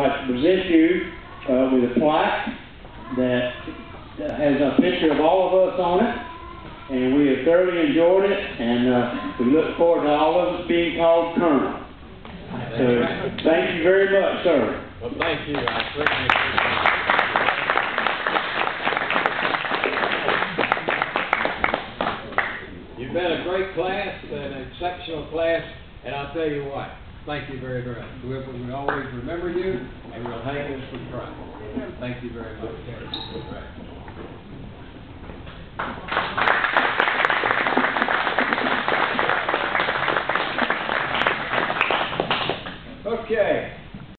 like to present you, uh, with a plaque that has a picture of all of us on it. And we have thoroughly enjoyed it, and, uh, we look forward to all of us being called Colonel. So, thank you very much, sir. Well, thank you, I certainly appreciate it. You've been a great class, an exceptional class, and I'll tell you what, thank you very, very much. We'll, we'll always remember you, and we'll hang this with pride. Thank you very much. Okay,